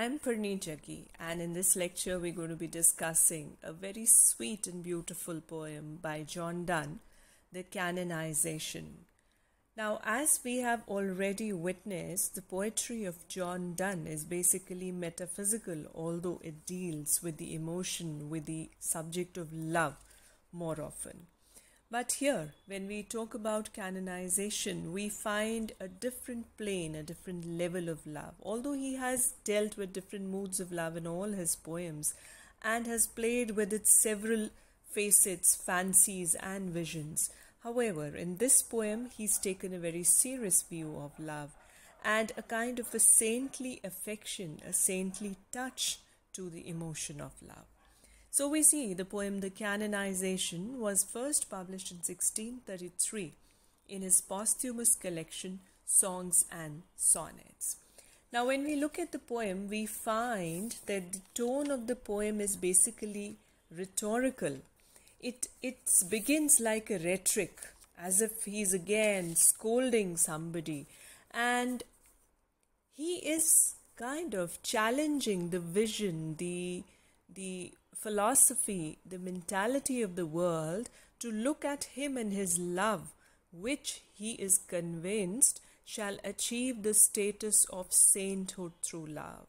I'm Parneet Jaggi, and in this lecture, we're going to be discussing a very sweet and beautiful poem by John Donne, The Canonization. Now, as we have already witnessed, the poetry of John Donne is basically metaphysical, although it deals with the emotion, with the subject of love more often. But here, when we talk about canonization, we find a different plane, a different level of love. Although he has dealt with different moods of love in all his poems and has played with its several facets, fancies, and visions. However, in this poem, he's taken a very serious view of love and a kind of a saintly affection, a saintly touch to the emotion of love. So we see the poem The Canonization was first published in 1633 in his posthumous collection Songs and Sonnets. Now, when we look at the poem, we find that the tone of the poem is basically rhetorical. It, it begins like a rhetoric, as if he's again scolding somebody, and he is kind of challenging the vision, the the philosophy, the mentality of the world to look at him and his love, which he is convinced shall achieve the status of sainthood through love.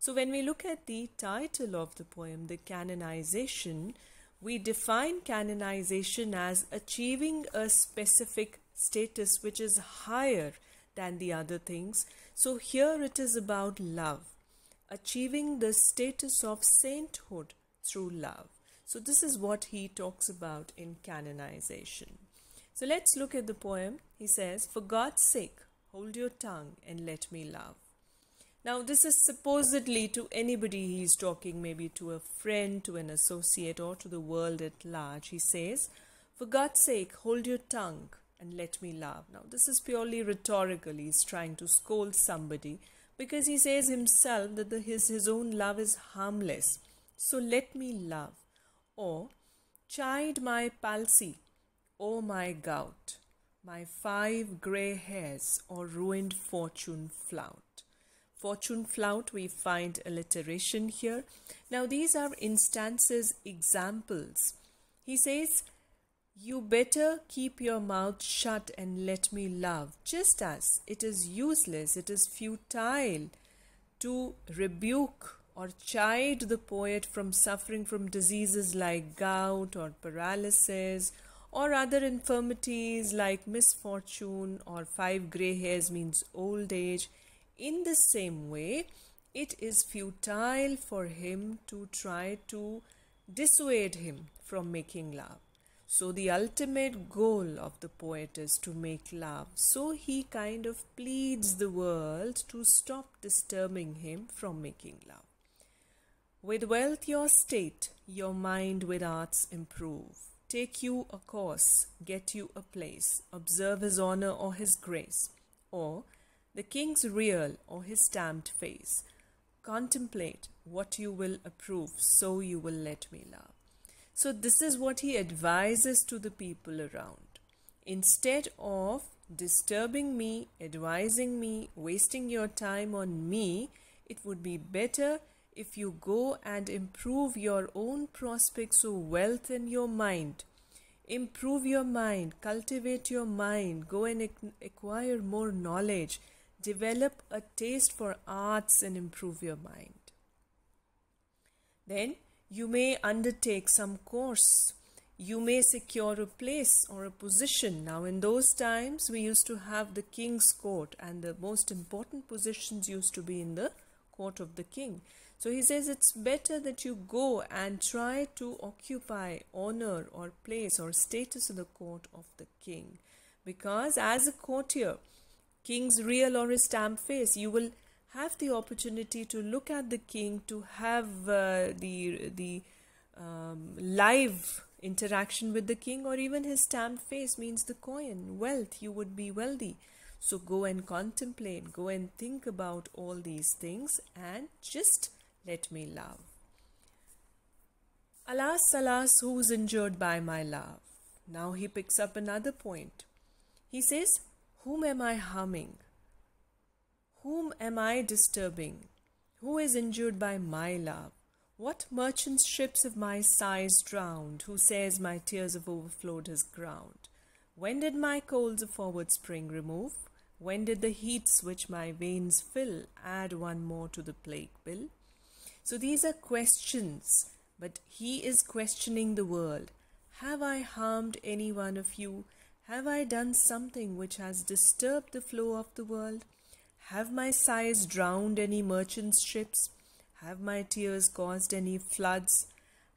So, when we look at the title of the poem, The Canonization, we define canonization as achieving a specific status which is higher than the other things. So, here it is about love, achieving the status of sainthood through love. So, this is what he talks about in canonization. So, let's look at the poem. He says, For God's sake, hold your tongue and let me love. Now, this is supposedly to anybody he's talking, maybe to a friend, to an associate, or to the world at large. He says, For God's sake, hold your tongue and let me love. Now, this is purely rhetorical. He's trying to scold somebody because he says himself that the, his, his own love is harmless so let me love, or chide my palsy, or my gout, my five grey hairs, or ruined fortune flout. Fortune flout, we find alliteration here. Now, these are instances, examples. He says, You better keep your mouth shut and let me love, just as it is useless, it is futile to rebuke or chide the poet from suffering from diseases like gout or paralysis or other infirmities like misfortune or five gray hairs means old age. In the same way, it is futile for him to try to dissuade him from making love. So, the ultimate goal of the poet is to make love. So, he kind of pleads the world to stop disturbing him from making love. With wealth your state, your mind with arts improve. Take you a course, get you a place, observe his honor or his grace, or the king's real or his stamped face. Contemplate what you will approve, so you will let me love. So, this is what he advises to the people around. Instead of disturbing me, advising me, wasting your time on me, it would be better if you go and improve your own prospects of wealth in your mind, improve your mind, cultivate your mind, go and acquire more knowledge, develop a taste for arts and improve your mind. Then you may undertake some course. You may secure a place or a position. Now, in those times, we used to have the king's court, and the most important positions used to be in the court of the king. So he says it's better that you go and try to occupy honor or place or status in the court of the king. Because as a courtier, king's real or his stamp face, you will have the opportunity to look at the king, to have uh, the, the um, live interaction with the king, or even his stamped face means the coin, wealth, you would be wealthy. So go and contemplate, go and think about all these things and just let me love. Alas, alas, who's injured by my love? Now he picks up another point. He says, Whom am I harming? Whom am I disturbing? Who is injured by my love? What merchant's ships of my sighs drowned? Who says my tears have overflowed his ground? When did my colds of forward spring remove? When did the heats which my veins fill add one more to the plague bill? So these are questions, but he is questioning the world. Have I harmed any one of you? Have I done something which has disturbed the flow of the world? Have my sighs drowned any merchant ships? Have my tears caused any floods?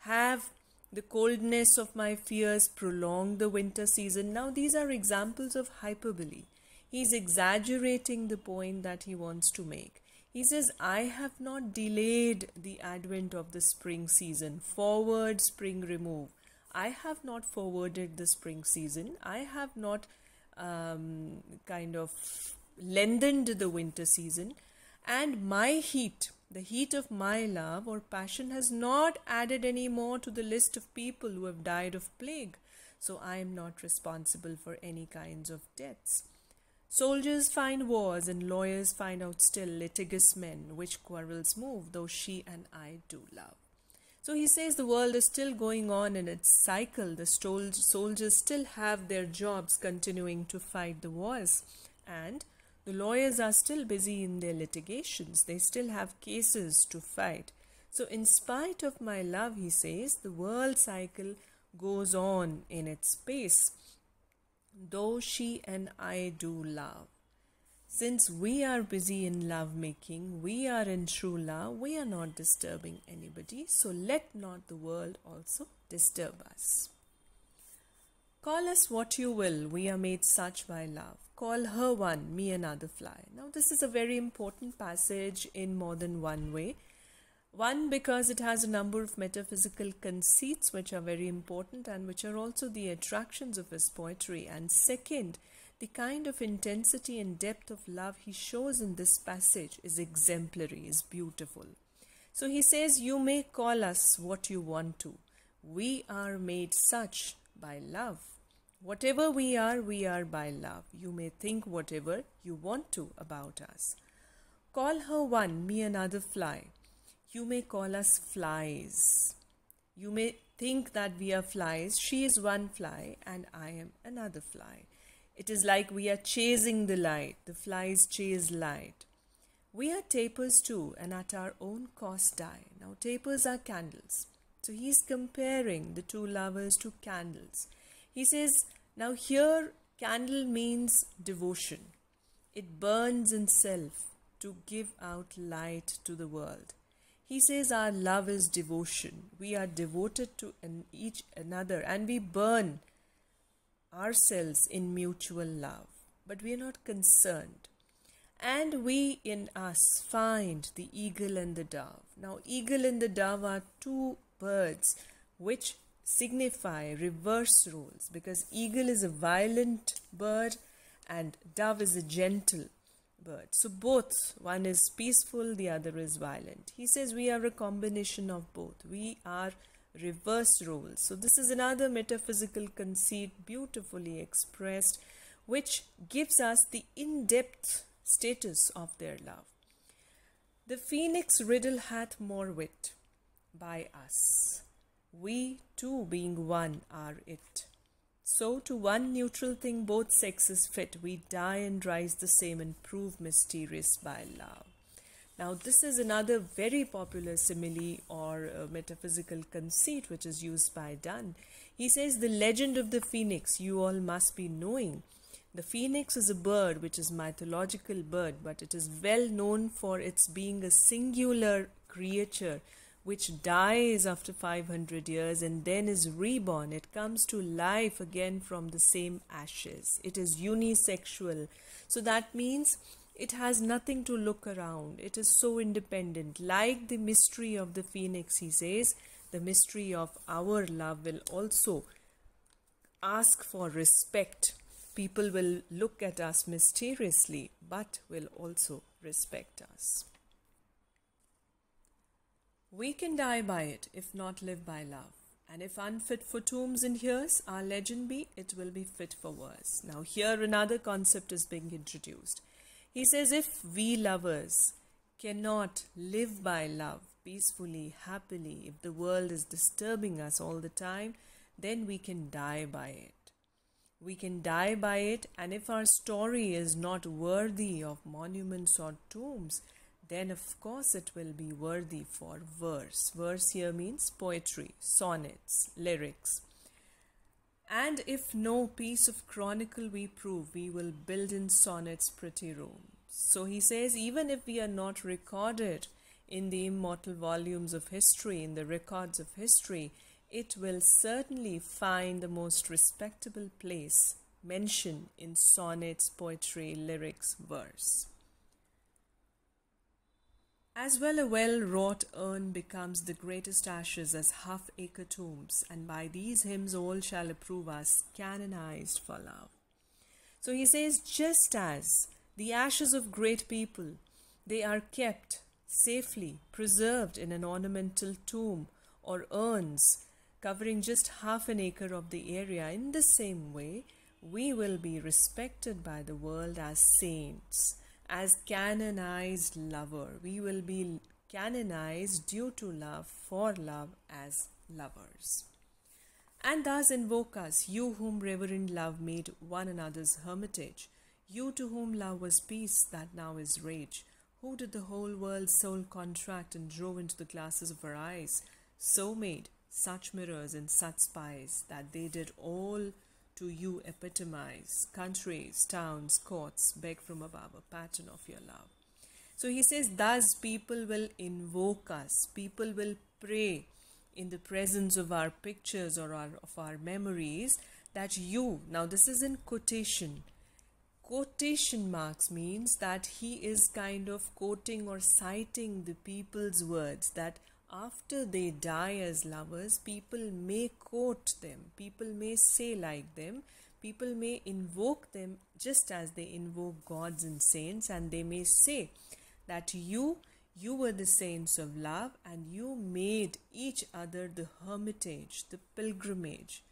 Have the coldness of my fears prolonged the winter season? Now, these are examples of hyperbole. He's exaggerating the point that he wants to make. He says, I have not delayed the advent of the spring season. Forward, spring remove. I have not forwarded the spring season. I have not um, kind of lengthened the winter season. And my heat, the heat of my love or passion, has not added any more to the list of people who have died of plague. So I am not responsible for any kinds of deaths. Soldiers find wars and lawyers find out still litigious men, which quarrels move, though she and I do love. So he says the world is still going on in its cycle. The soldiers still have their jobs continuing to fight the wars. And the lawyers are still busy in their litigations. They still have cases to fight. So, in spite of my love, he says, the world cycle goes on in its pace though she and I do love. Since we are busy in love making, we are in true love, we are not disturbing anybody, so let not the world also disturb us. Call us what you will, we are made such by love. Call her one, me another fly. Now, this is a very important passage in more than one way. One, because it has a number of metaphysical conceits which are very important and which are also the attractions of his poetry. And second, the kind of intensity and depth of love he shows in this passage is exemplary, is beautiful. So he says, You may call us what you want to. We are made such by love. Whatever we are, we are by love. You may think whatever you want to about us. Call her one, me another fly. You may call us flies. You may think that we are flies. She is one fly and I am another fly. It is like we are chasing the light. The flies chase light. We are tapers too and at our own cost die. Now, tapers are candles. So he's comparing the two lovers to candles. He says, now here, candle means devotion. It burns in self to give out light to the world. He says our love is devotion. We are devoted to an, each another and we burn ourselves in mutual love. But we are not concerned. And we in us find the eagle and the dove. Now, eagle and the dove are two birds which signify reverse roles because eagle is a violent bird and dove is a gentle bird. So both, one is peaceful, the other is violent. He says we are a combination of both. We are reverse roles. So this is another metaphysical conceit beautifully expressed which gives us the in-depth status of their love. The phoenix riddle hath more wit by us. We too being one are it. So, to one neutral thing, both sexes fit. We die and rise the same and prove mysterious by love. Now, this is another very popular simile or uh, metaphysical conceit which is used by Donne. He says, The legend of the phoenix you all must be knowing. The phoenix is a bird which is mythological bird, but it is well known for its being a singular creature which dies after 500 years and then is reborn. It comes to life again from the same ashes. It is unisexual. So that means it has nothing to look around. It is so independent. Like the mystery of the phoenix, he says, the mystery of our love will also ask for respect. People will look at us mysteriously, but will also respect us. We can die by it, if not live by love. And if unfit for tombs and hears our legend be, it will be fit for worse. Now, here another concept is being introduced. He says, if we lovers cannot live by love peacefully, happily, if the world is disturbing us all the time, then we can die by it. We can die by it, and if our story is not worthy of monuments or tombs, then of course it will be worthy for verse. Verse here means poetry, sonnets, lyrics. And if no piece of chronicle we prove, we will build in sonnets pretty rooms. So he says, even if we are not recorded in the immortal volumes of history, in the records of history, it will certainly find the most respectable place mentioned in sonnets, poetry, lyrics, verse. As well, a well wrought urn becomes the greatest ashes as half acre tombs, and by these hymns all shall approve us canonized for love. So he says, just as the ashes of great people, they are kept safely preserved in an ornamental tomb or urns covering just half an acre of the area, in the same way, we will be respected by the world as saints as canonized lover. We will be canonized due to love, for love, as lovers. And thus invoke us, you whom reverend love made one another's hermitage, you to whom love was peace that now is rage, who did the whole world's soul contract and drove into the glasses of her eyes, so made such mirrors and such spies that they did all to you epitomize countries, towns, courts, beg from above a pattern of your love. So he says, Thus people will invoke us, people will pray in the presence of our pictures or our, of our memories that you, now this is in quotation. Quotation marks means that he is kind of quoting or citing the people's words that after they die as lovers, people may quote them, people may say like them, people may invoke them just as they invoke gods and saints, and they may say that you, you were the saints of love, and you made each other the hermitage, the pilgrimage.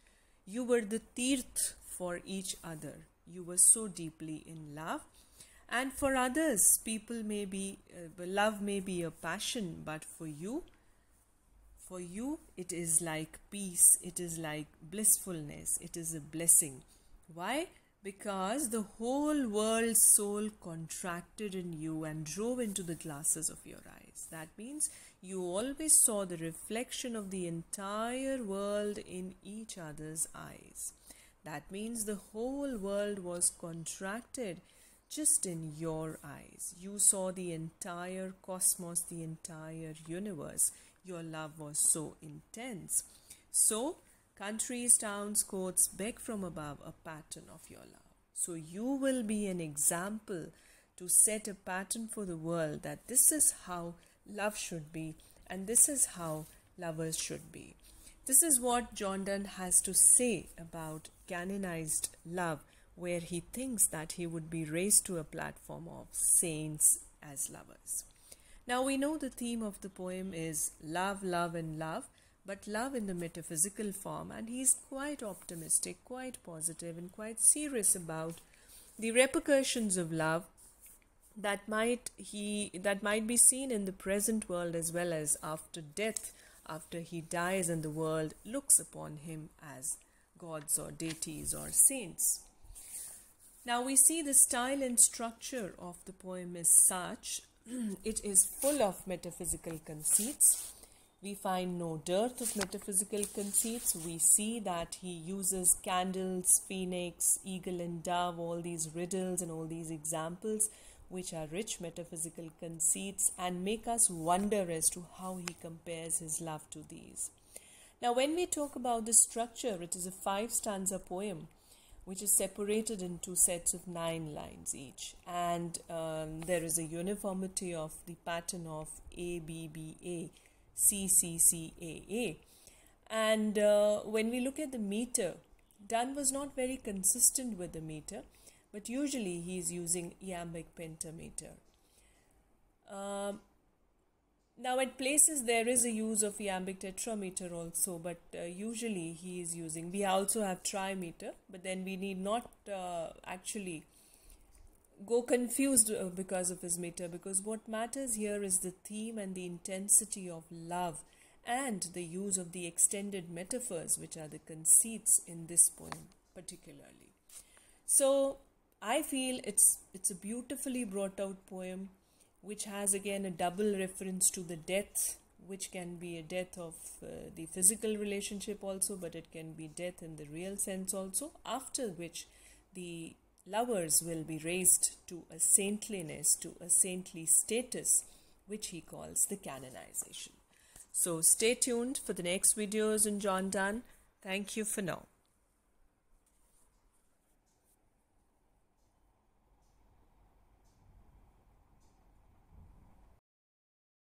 You were the tirth for each other. You were so deeply in love and for others people may be uh, love may be a passion but for you for you, it is like peace, it is like blissfulness, it is a blessing. Why? Because the whole world's soul contracted in you and drove into the glasses of your eyes. That means you always saw the reflection of the entire world in each other's eyes. That means the whole world was contracted just in your eyes. You saw the entire cosmos, the entire universe your love was so intense. So, countries, towns, courts beg from above a pattern of your love. So, you will be an example to set a pattern for the world that this is how love should be and this is how lovers should be. This is what John Donne has to say about canonized love, where he thinks that he would be raised to a platform of saints as lovers. Now we know the theme of the poem is love, love, and love, but love in the metaphysical form, and he's quite optimistic, quite positive, and quite serious about the repercussions of love that might he that might be seen in the present world as well as after death after he dies and the world looks upon him as gods or deities or saints. Now we see the style and structure of the poem is such it is full of metaphysical conceits. We find no dearth of metaphysical conceits. We see that he uses candles, phoenix, eagle, and dove, all these riddles and all these examples, which are rich metaphysical conceits and make us wonder as to how he compares his love to these. Now, when we talk about the structure, it is a five stanza poem which is separated into sets of nine lines each. And um, there is a uniformity of the pattern of A, B, B, A, C, C, C, A, A. And uh, when we look at the meter, Donne was not very consistent with the meter, but usually he is using iambic pentameter. Um, now, at places there is a use of iambic tetrameter also, but uh, usually he is using. We also have trimeter, but then we need not uh, actually go confused uh, because of his meter because what matters here is the theme and the intensity of love and the use of the extended metaphors which are the conceits in this poem particularly so i feel it's it's a beautifully brought out poem which has again a double reference to the death which can be a death of uh, the physical relationship also but it can be death in the real sense also after which the lovers will be raised to a saintliness, to a saintly status, which he calls the canonization. So stay tuned for the next videos in John Donne. Thank you for now.